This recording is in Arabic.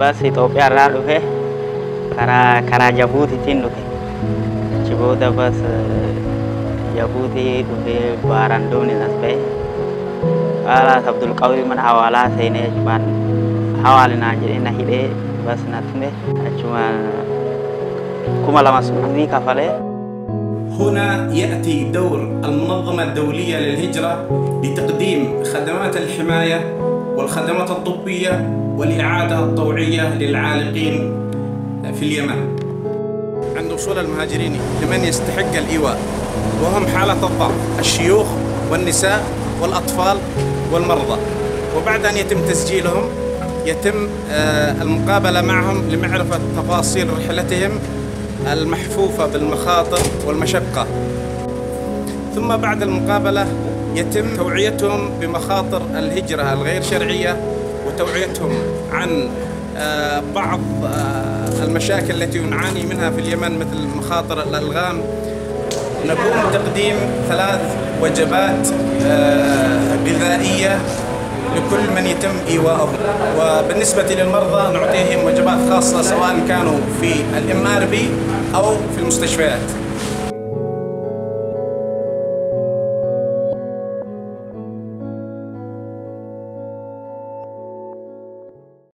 بس إثيوبيا رادوه كرا كرا جابوتي تندوه جابوتا بس جابوتي دوه باراندوني نسبي على عبد القوي من حوالا سيني جبان حوالي ناجري نهيدي بس نتمه أجمان كما لما سبودي كفالي هنا يأتي دور المنظمة الدولية للهجرة لتقديم خدمات الحماية والخدمات الطبية والإعادة الطوعية للعالقين في اليمن. عند وصول المهاجرين لمن يستحق الإيواء وهم حالة الضعف الشيوخ والنساء والأطفال والمرضى. وبعد أن يتم تسجيلهم يتم المقابلة معهم لمعرفة تفاصيل رحلتهم المحفوفة بالمخاطر والمشقة. ثم بعد المقابلة يتم توعيتهم بمخاطر الهجرة الغير شرعية وتوعيتهم عن بعض المشاكل التي نعاني منها في اليمن مثل مخاطر الألغام. نقوم بتقديم ثلاث وجبات غذائية لكل من يتم إيواءهم وبالنسبة للمرضى نعطيهم وجبات خاصة سواء كانوا في الإم آر بي أو في المستشفيات.